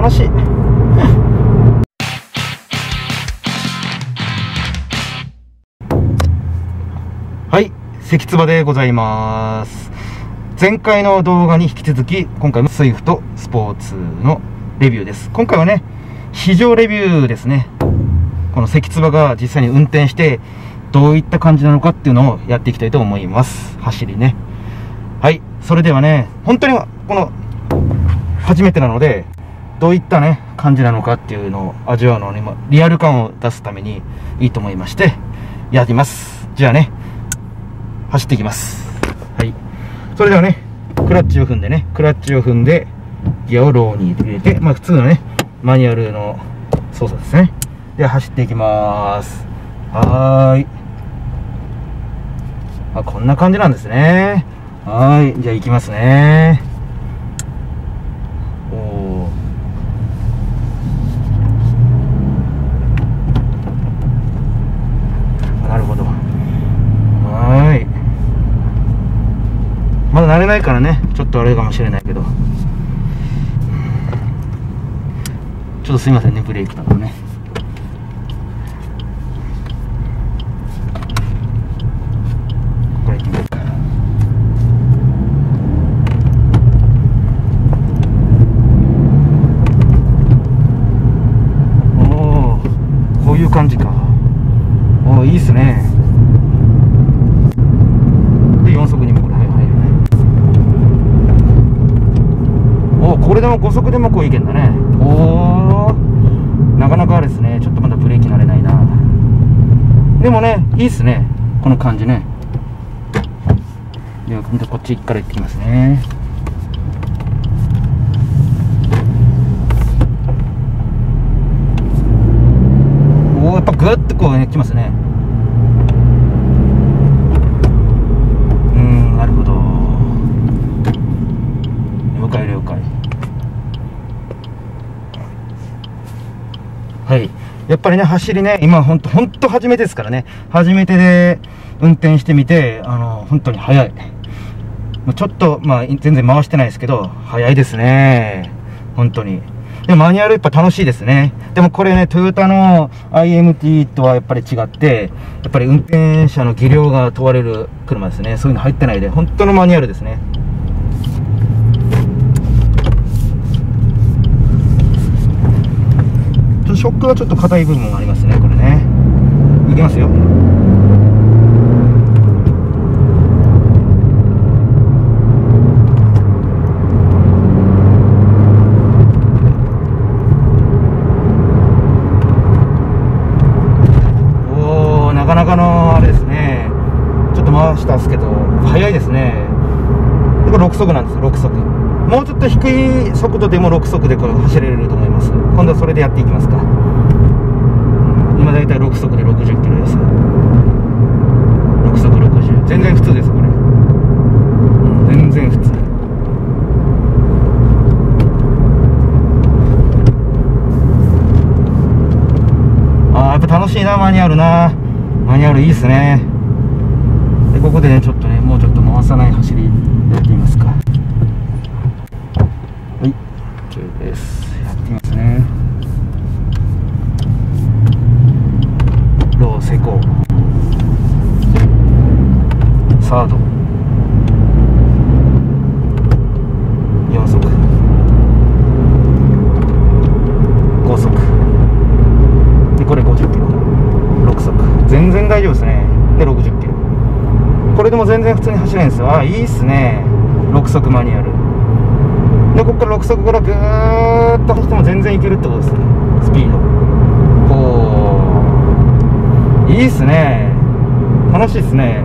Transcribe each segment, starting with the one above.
な楽しい。はい関つばでございます。前回の動画に引き続き今回もスイフトスポーツのレビューです。今回はね非常レビューですね。この関つばが実際に運転してどういった感じなのかっていうのをやっていきたいと思います。走りね。はいそれではね本当にこの初めてなのでどういったね感じなのかっていうのを味わうのにもリアル感を出すためにいいと思いましてやります。じゃあね走っていきます。はい。それではねクラッチを踏んでねクラッチを踏んでギアをローに入れてまあ普通のねマニュアルの操作ですね。で走っていきます。はーい。あこんな感じなんですね。はい。じゃあ行きますねおおなるほどはーいまだ慣れないからね。ちょっとあれかもしれないけど。ちょっとすいませんね。ブレーキとかね。これ行ってみよう。かおおこういう感じか。おおいいっすねで4速にもこれはい入るねおおこれでも5速でもこういけんだね。おおなかなかですね。ちょっとまだブレーキ慣れないな。でもねいいっすね。この感じね。では今度こっちから行ってきますね。おおやっぱグッとこうね来ますねうーんなるほど了解了解はいやっぱりね走りね今ほんとほんと初めてですからね。初めてで運転してみてあの本当に速い。ちょっとまあ全然回してないですけど速いですね。本当に。でマニュアルやっぱ楽しいですね。でもこれねトヨタの IMT とはやっぱり違ってやっぱり運転者の技量が問われる車ですね。そういうの入ってないで本当のマニュアルですねちょっとショックがちょっと硬い部分がありますねこれね。いきますよ。ですね。ちょっと回したんですけど速いですね。これ6速なんです低い速度でも6速でこれ走れると思います。今度はそれでやっていきますか。今だいたい6速で60キロです。6速60全然普通ですこれ。全然普通。あーやっぱ楽しいな。マニュアルな。マニュアルいいっすね。でここでねちょっと回さない走りやってみますかはい OK ですやってみますねローセコサード4速5速でこれ50キロ6速全然大丈夫ですねで60キロこれでも全然普通に走れるんですよあいいっすね。6速マニュアル。でここから6速からぐーっと走っても全然いけるってことですね。スピード。こう。いいっすね。楽しいっすね。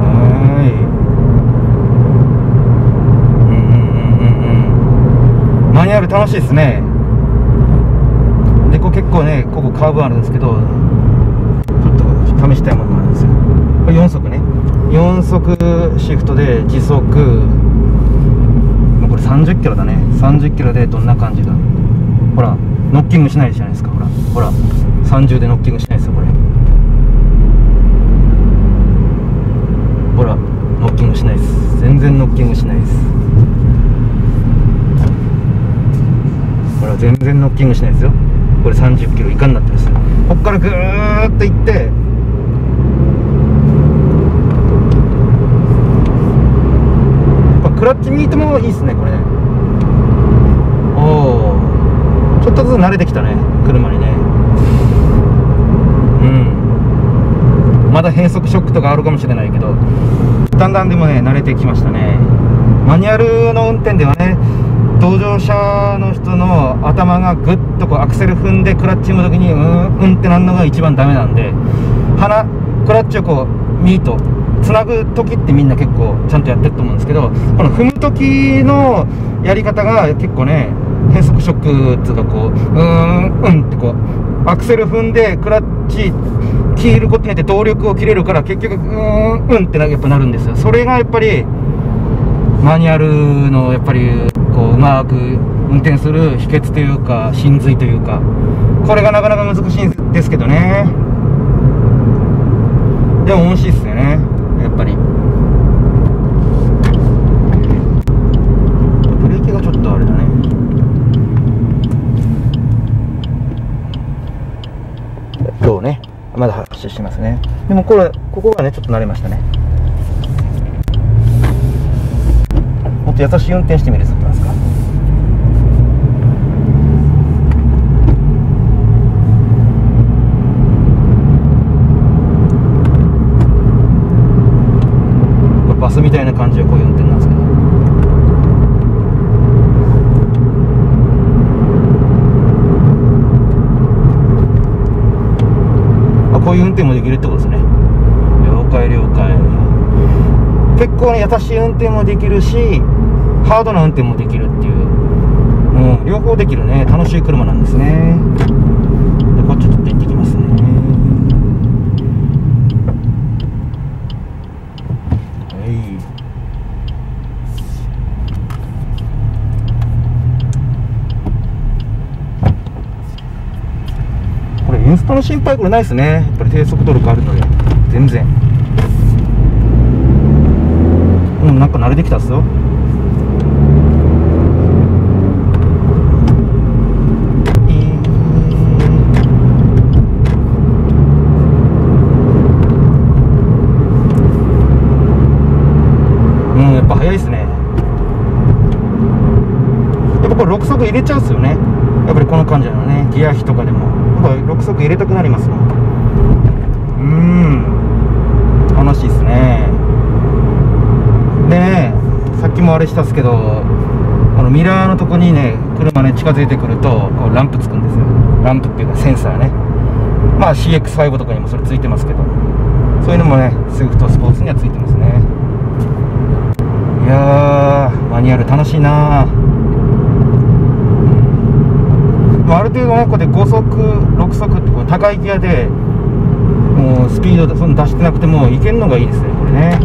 はい。うんうんうんうんマニュアル楽しいっすね。でこう結構ねここカーブあるんですけどちょっと試したいものがあるんですよ。これ4速ね。4速シフトで時速もうこれ30キロだね。30キロでどんな感じだ？ほらノッキングしないじゃないですかほら。ほら30でノッキングしないですよこれ。ほらノッキングしないです。全然ノッキングしないです。ほら全然ノッキングしないですよ。これ30キロ以下になってるんですこっからぐーっと行ってラッチミートもいいですねこれ。ねおおちょっとずつ慣れてきたね車にね。うん。まだ変速ショックとかあるかもしれないけど。だんだんでもね慣れてきましたね。マニュアルの運転ではね同乗者の人の頭がぐっとこうアクセル踏んでクラッチ踏む時にうんうんってなるのが一番ダメなんで鼻クラッチをこうミート。つなぐ時ってみんな結構ちゃんとやってると思うんですけどこの踏む時のやり方が結構ね変速ショックっていうかこううーんうんってこうアクセル踏んでクラッチ切ることによって動力を切れるから結局うーんうんってやっぱなるんですよ。それがやっぱりマニュアルのやっぱりこううまく運転する秘訣というか真髄というかこれがなかなか難しいんですけどね。でも面白いっすよね。やっぱり。ブレーキがちょっとあれだね。今日ね。まだ発車してますね。でもこれここがねちょっと慣れましたね。もっと優しい運転してみるってますかこれバスみたいな感じでこういう運転なんですけどあこういう運転もできるってことですね。了解了解。結構ね優しい運転もできるしハードな運転もできるっていう。もう両方できるね。楽しい車なんですねでこっちちょっと行ってきますねはいこれインスタの心配これないですね。やっぱり低速度力あるので。全然。うんなんか慣れてきたっすよ。うんやっぱ速いっすね。やっぱこれ6速入れちゃうっすよね。やっぱりこの感じのね。ギア比とかでも。ぱ6速入れたくなりますもん。うん。楽しいっすね。でねさっきもあれしたっすけどこのミラーのとこにね車ね近づいてくるとこうランプつくんですよ。ランプっていうかセンサーね。まあ CX5 とかにもそれついてますけど。そういうのもねスイフトスポーツにはついてますね。いやーマニュアル楽しいなまあある程度ねこうやって5速6速ってこう高いギアでもうスピードその出してなくてもいけるのがいいですねこれね。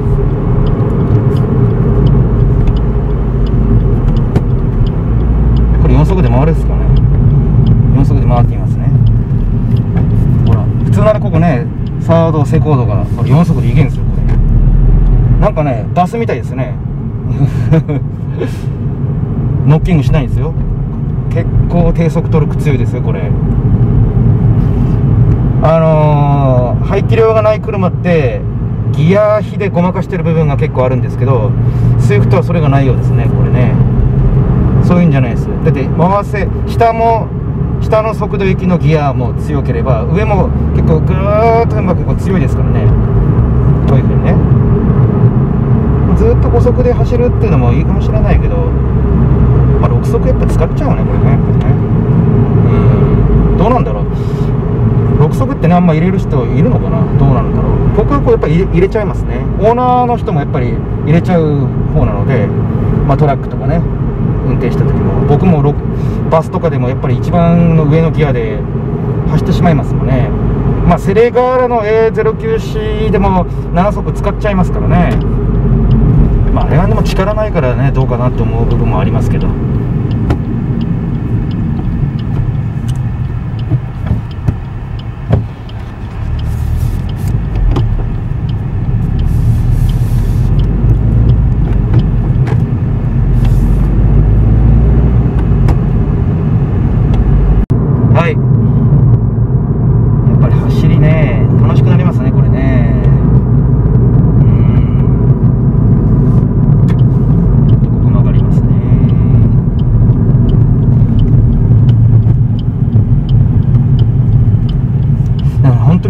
これ4速で回るですかね。4速で回ってみますね。ほら普通ならここねサードセコードがこれ4速でいけるんですよこれ。なんかねバスみたいですね。ノッキングしないんですよ。結構低速トルク強いですよこれ。あのー、排気量がない車ってギア比でごまかしてる部分が結構あるんですけどスイフトはそれがないようですねこれね。そういうんじゃないです。だって回せ下も下の速度域のギアも強ければ上も結構ぐーっとうまく結構強いですからね。こういうふうにね。ずっと5速で走るっていうのもいいかもしれないけど、ま、6速やっぱ使っちゃうねこれねやっぱりね。うん。どうなんだろう。6速ってねあんま入れる人いるのかな。どうなんだろう。僕はこうやっぱり入れちゃいますね。オーナーの人もやっぱり入れちゃう方なので、まあ、トラックとかね運転した時も。僕もバスとかでもやっぱり一番の上のギアで走ってしまいますもんね。まあセレガーラの A09C でも7速使っちゃいますからね。まああれはでも力ないからねどうかなと思う部分もありますけど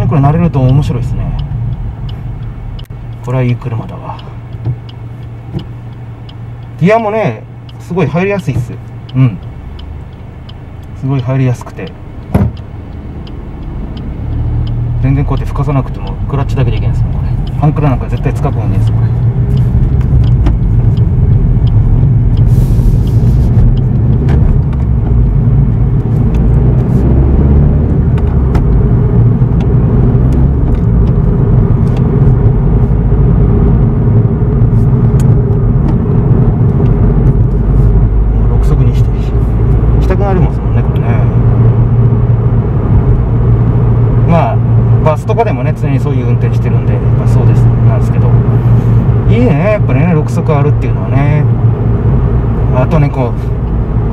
これ慣れると面白いですね。これはいい車だわ。ギアもねすごい入りやすいっす。うん。すごい入りやすくて。全然こうやって吹かさなくてもクラッチだけでいけないですもんこれ。ハンクラなんか絶対使うもんねえですこれもう6速にしてしたくなりますもんねこれねまあとかでもね常にそういう運転してるんでやっぱそうですなんですけど。いいねやっぱりね6速あるっていうのはね。あとねこう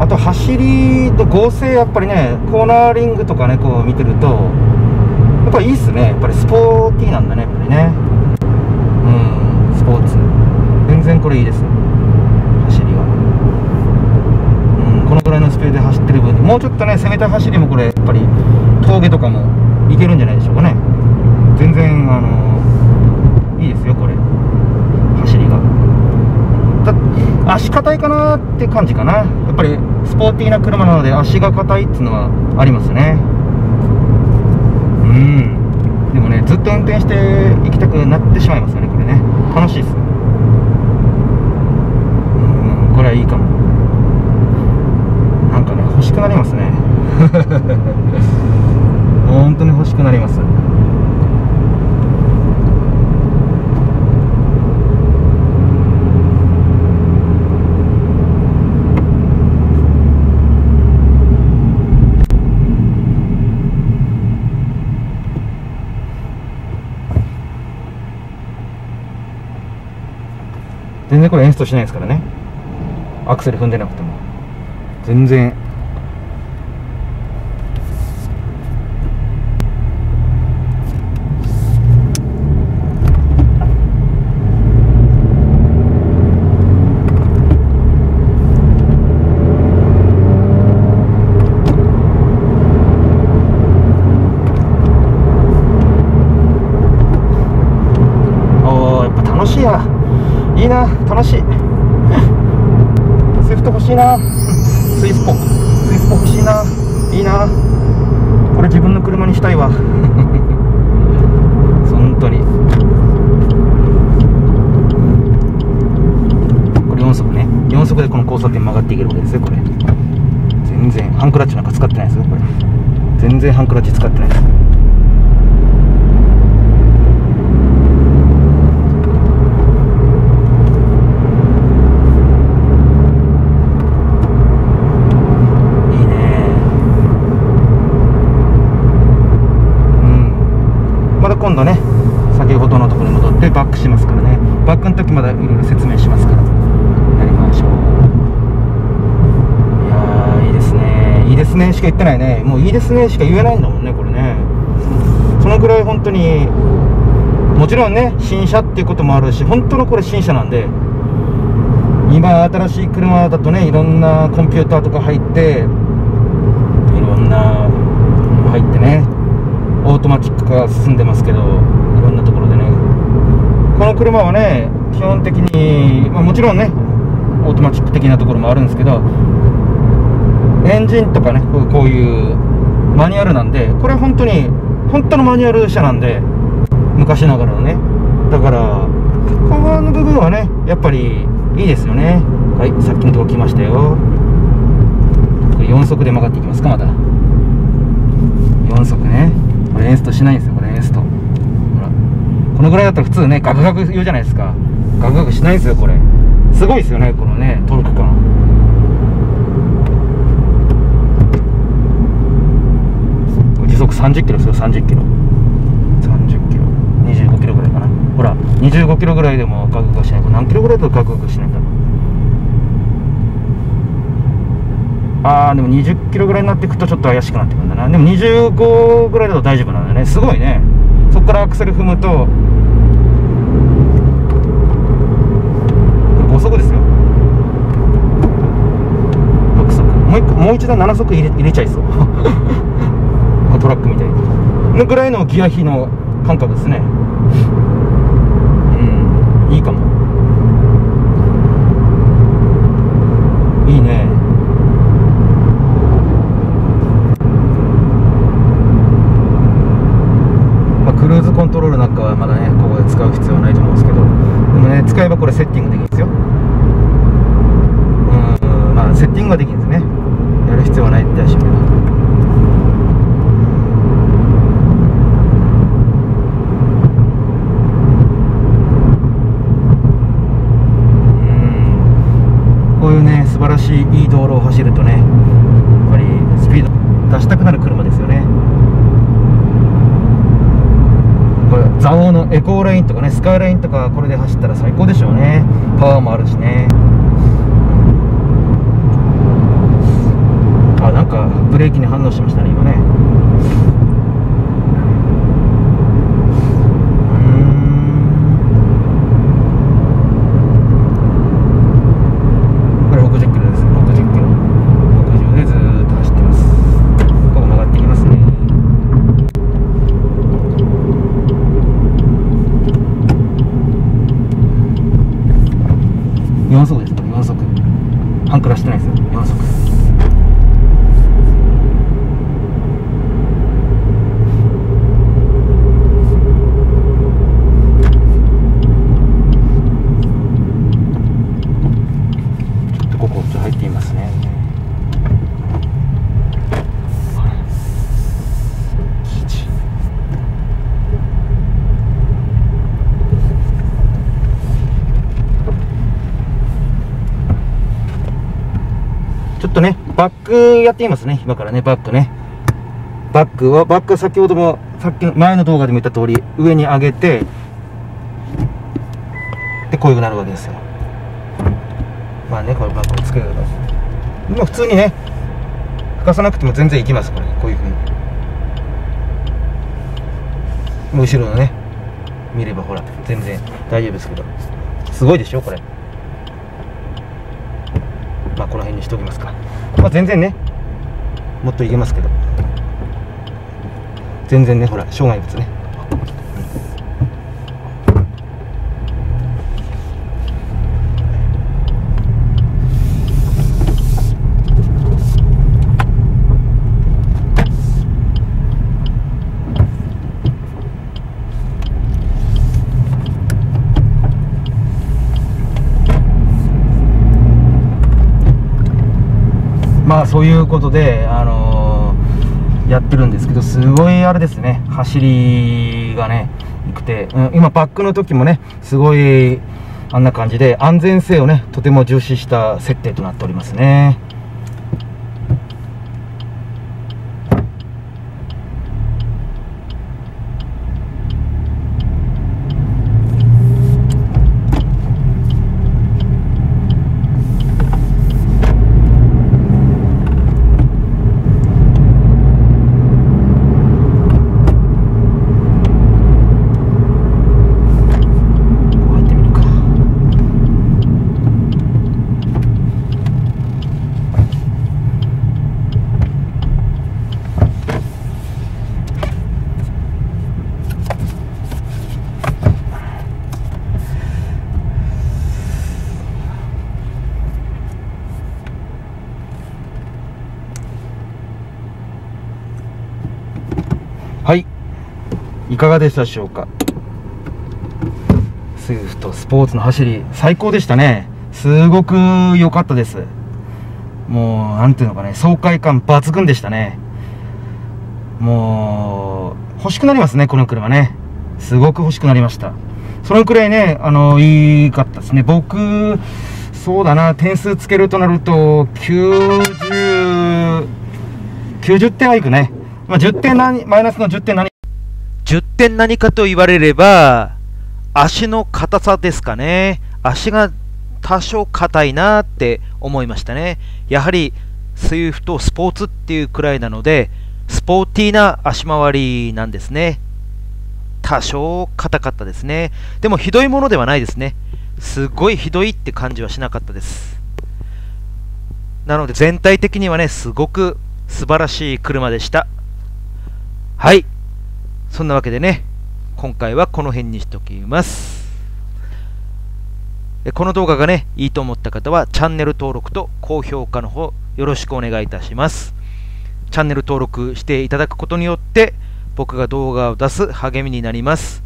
あと走りと合成やっぱりねコーナーリングとかねこう見てるとやっぱいいっすね。やっぱりスポーティーなんだねやっぱりね。うんスポーツ。全然これいいです。走りがうんこのぐらいのスピードで走ってる分に。もうちょっとね攻めた走りもこれやっぱり峠とかもいけるんじゃないでしょうかね。全然あのいいですよこれ。走りが。足硬いかなって感じかな。やっぱりスポーティーな車なので足が硬いっていうのはありますね。うん。でもねずっと運転していきたくなってしまいますよねこれね。楽しいです。うんこれはいいかも。なんかね欲しくなりますね。本当に欲しくなります。全然これ演出しないですからね。アクセル踏んでなくても。全然おーやっぱ楽しいやいいな楽しいスイフト欲しいなスイスポスイスポ欲しいないいなこれ自きたいわ。本当に。これ4速ね。4速でこの交差点曲がっていけるわけですよこれ。全然半クラッチなんか使ってないですよこれ。全然半クラッチ使ってないですいいねうんまだ今度ね先ほどのところに戻ってバックしますからねバックの時まだいろいろ説明しますからやりましょういやーいいですねしか言ってないね。もういいですねしか言えないんだもんねこれね。そのぐらい本当にもちろんね新車っていうこともあるし本当のこれ新車なんで今新しい車だとねいろんなコンピューターとか入っていろんな入ってねオートマチック化進んでますけどいろんなところでね。この車はね基本的に、まあ、もちろんねオートマチック的なところもあるんですけどエンジンとかねこういうマニュアルなんでこれ本当に本当のマニュアル車なんで昔ながらのね。だから後半の部分はねやっぱりいいですよね。はいさっきのとこ来ましたよ。これ4速で曲がっていきますかまだ4速ね。これエンストしないんですよこれエンスト。ほら。このぐらいだったら普通ねガクガク言うじゃないですか。ガクガクしないんですよこれ。すごいですよねこのねトルク感時速30キロですよ30キロ。30キロ。25キロぐらいかな。ほら25キロぐらいでもガクガクしないこれ何キロぐらいだとガクガクしないんだろう。あーでも20キロぐらいになっていくとちょっと怪しくなってくるんだな。でも25ぐらいだと大丈夫なんだね。すごいね。そこからアクセル踏むとこれ5速ですよ。6速。もう一個もう一度7速入れ入れちゃいそうトラックみたいに。のぐらいのギア比の感覚ですねうんいいかもいいねまあ、クルーズコントロールなんかはまだねここで使う必要はないと思うんですけどでもね使えばこれセッティングできるんですようんまあセッティングはできるんですねやる必要はないって話だけどこういうね素晴らしいいい道路を走るとねやっぱりスピード出したくなる車ですよねこれ蔵王のエコーラインとかねかこれで走ったら最高でしょうね。パワーもあるしね。あなんかブレーキに反応しましたね今ねうーんこれ60キロです60キロ60でずーっと走ってますここ曲がっていきますね4速ですこれ4速半クラしてないですよ4速ちょっとここちょっと入っていますねちょっとねバックやってみますね。今からねバックね。バックはバック先ほどもさっき前の動画でも言った通り上に上げてでこういうふうになるわけですよ。まあねこれバックをつけるからまあ普通にね吹かさなくても全然いきますこれ。こういうふうに後ろのね見ればほら全然大丈夫ですけど。すごいでしょこれ。まあこの辺にしておきますか。まあ全然ねもっといけますけど。全然ねほら障害物ね。まあそういうことで、あのーやってるんですけど、すごいあれですね、走りがね、いくて、うん今、バックの時もね、すごいあんな感じで、安全性をね、とても重視した設定となっておりますね。かがでしたでしょうか？スイフトスポーツの走り最高でしたね。すごく良かったです。もうなんていうのかね爽快感抜群でしたね。もう欲しくなりますねこの車ね。すごく欲しくなりました。そのくらいねあのいいかったですね。僕そうだな点数つけるとなると90 90点はいくね、まあ、10点何マイナスの10点何10点何かと言われれば、足の硬さですかね。足が多少硬いなって思いましたね。やはり、スイフトスポーツっていうくらいなので、スポーティーな足回りなんですね。多少硬かったですね。でもひどいものではないですね。すごいひどいって感じはしなかったです。なので全体的にはね、すごく素晴らしい車でした。はい。そんなわけでね、今回はこの辺にしておきます。この動画がね、いいと思った方はチャンネル登録と高評価の方よろしくお願いいたします。チャンネル登録していただくことによって僕が動画を出す励みになります。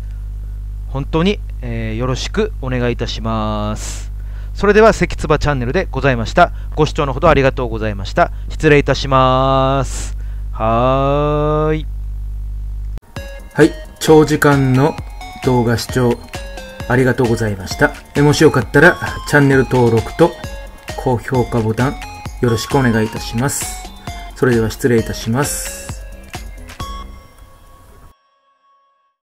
本当に、えー、よろしくお願いいたします。それでは関つばチャンネルでございました。ご視聴のほどありがとうございました。失礼いたします。はーい。はい、長時間の動画視聴ありがとうございました。もしよかったらチャンネル登録と高評価ボタンよろしくお願いいたします。それでは失礼いたします。